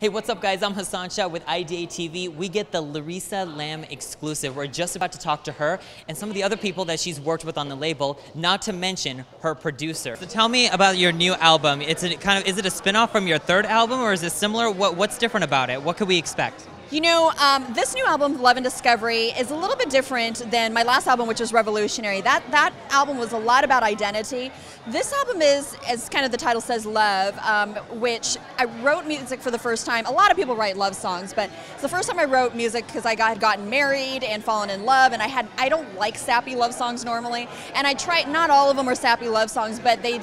Hey, what's up, guys? I'm Hassan Shah with Ideate TV. We get the Larissa Lam exclusive. We're just about to talk to her and some of the other people that she's worked with on the label, not to mention her producer. So tell me about your new album. It's a kind of is it a spin-off from your third album or is it similar? What, what's different about it? What could we expect? You know, um, this new album, Love and Discovery, is a little bit different than my last album, which was Revolutionary. That that album was a lot about identity. This album is, as kind of the title says, love, um, which I wrote music for the first time. A lot of people write love songs, but it's the first time I wrote music because I got, had gotten married and fallen in love, and I had I don't like sappy love songs normally, and I tried. Not all of them are sappy love songs, but they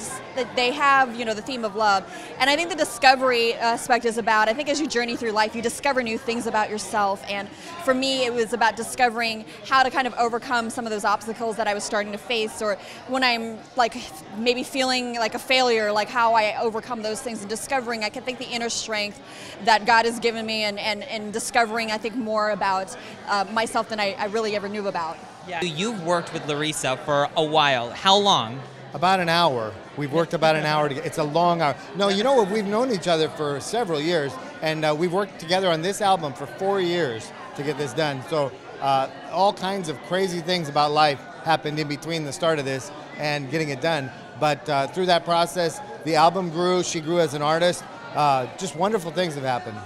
they have you know the theme of love, and I think the discovery aspect is about. I think as you journey through life, you discover new things about about yourself. And for me, it was about discovering how to kind of overcome some of those obstacles that I was starting to face, or when I'm like maybe feeling like a failure, like how I overcome those things, and discovering, I can think the inner strength that God has given me, and, and, and discovering, I think, more about uh, myself than I, I really ever knew about. Yeah. You've worked with Larissa for a while. How long? About an hour. We've worked about an hour. To get, it's a long hour. No, you know what? We've known each other for several years, and uh, we've worked together on this album for four years to get this done. So uh, all kinds of crazy things about life happened in between the start of this and getting it done. But uh, through that process, the album grew. She grew as an artist. Uh, just wonderful things have happened.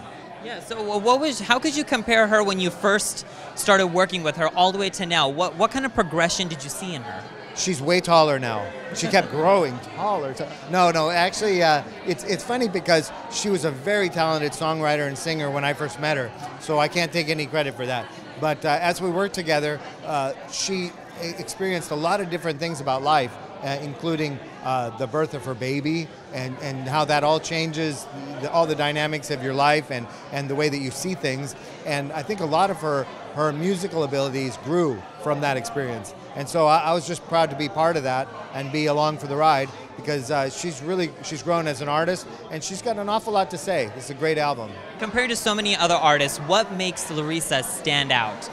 Yeah. So, what was? How could you compare her when you first started working with her all the way to now? What What kind of progression did you see in her? She's way taller now. She kept growing taller. No, no, actually, uh, it's it's funny because she was a very talented songwriter and singer when I first met her. So I can't take any credit for that. But uh, as we worked together, uh, she experienced a lot of different things about life, uh, including uh, the birth of her baby and, and how that all changes the, all the dynamics of your life and, and the way that you see things. And I think a lot of her, her musical abilities grew from that experience. And so I, I was just proud to be part of that and be along for the ride because uh, she's really she's grown as an artist and she's got an awful lot to say. It's a great album. Compared to so many other artists, what makes Larissa stand out?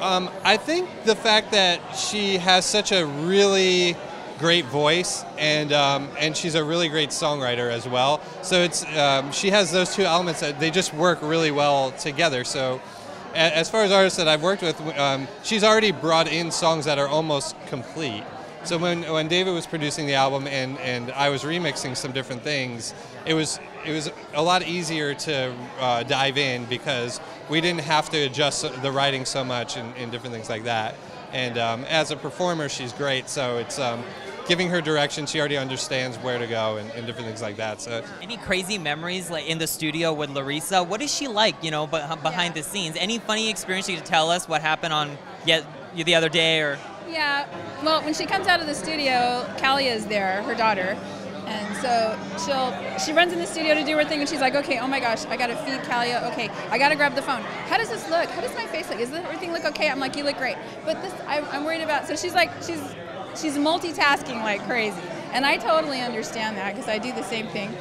Um, I think the fact that she has such a really great voice and um, and she's a really great songwriter as well. So it's um, she has those two elements that they just work really well together. So as far as artists that I've worked with, um, she's already brought in songs that are almost complete. So when, when David was producing the album and, and I was remixing some different things, it was it was a lot easier to uh, dive in because we didn't have to adjust the writing so much and, and different things like that. And um, as a performer, she's great. So it's um, giving her direction. She already understands where to go and, and, different things like that. So, any crazy memories like in the studio with Larissa? What is she like? You know, but behind yeah. the scenes, any funny experience you could tell us? What happened on yet the other day or? Yeah, well, when she comes out of the studio, Kalia is there, her daughter, and so she'll she runs in the studio to do her thing, and she's like, okay, oh my gosh, I gotta feed Kalia. Okay, I gotta grab the phone. How does this look? How does my face look? Is everything look okay? I'm like, you look great, but this I, I'm worried about. So she's like, she's she's multitasking like crazy. And I totally understand that because I do the same thing.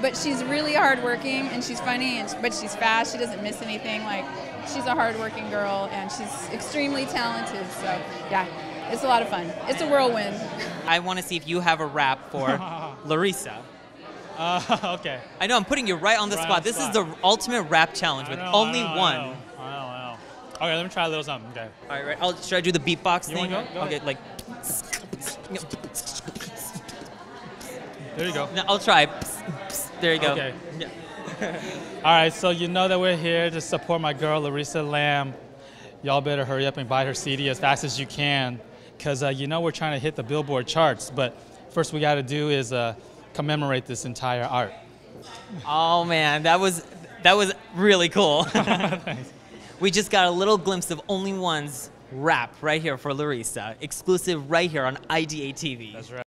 But she's really hardworking and she's funny, and but she's fast. She doesn't miss anything. Like she's a hardworking girl and she's extremely talented. So yeah, it's a lot of fun. It's a whirlwind. I want to see if you have a rap for Larissa. Uh, okay. I know I'm putting you right on the right spot. On this spot. is the ultimate rap challenge with know, only I know, one. I know, I know, I know. Okay, let me try a little something. Okay. All right, right. I'll, should I do the beatbox you thing? Go? Go okay, ahead. like. There you go. No, I'll try. There you go. Okay. Yeah. All right, so you know that we're here to support my girl Larissa Lam. Y'all better hurry up and buy her CD as fast as you can, because uh, you know we're trying to hit the Billboard charts. But first, we got to do is uh, commemorate this entire art. Oh man, that was that was really cool. we just got a little glimpse of Only Won's rap right here for Larissa, exclusive right here on Ideate TV. That's right.